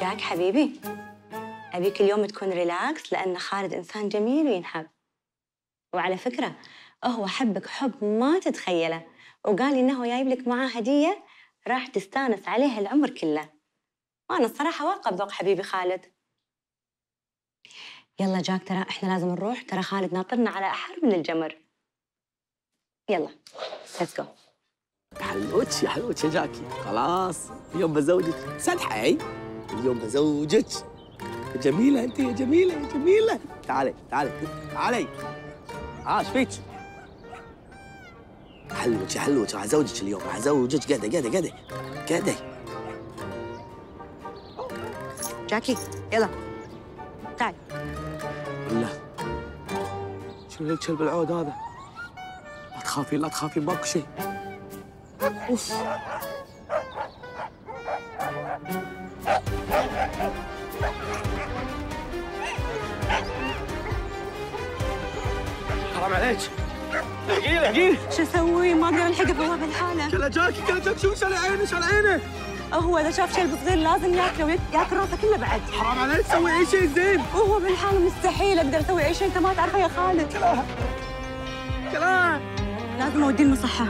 جاك حبيبي. أبيك اليوم تكون relax لأن خالد إنسان جميل وينحب. وعلى فكرة هو حبك حب ما تتخيله. وقال لي إنه جايب لك معاه هدية راح تستانس عليها العمر كله. وأنا الصراحة واثقة بذوق حبيبي خالد. يلا جاك ترى إحنا لازم نروح. ترى خالد ناطرنا على أحر من الجمر. يلا let's go حلوتش حلوتش يا جاكي. خلاص اليوم بزوجك سدحي. اليوم بزوجك جميلة أنت يا جميلة يا جميلة. تعالي تعالي تعالي. عاش فيك؟ حلوتش يا حلوتش راح أزوجك اليوم راح أزوجك. قعدة قعدة قعدة قعدة جاكي يلا. تعال. لا شنو الكلب العود هذا؟ لا تخافي لا تخافي ماكو شيء. أوف. حرام عليك. لحقيه لحقيه شو أسوي؟ ما أقدر الحقه فهو بالحاله كلا جاكي كلا جاكي شو شال عينه شال عينه هو إذا شاف شيء صغير لازم ياكله وياكل راسه كله بعد. حرام عليك سوي أي شيء زين. وهو بالحاله مستحيل أقدر أسوي أي شيء أنت ما تعرفه يا خالد. كلا. لازم أوديه المصحة.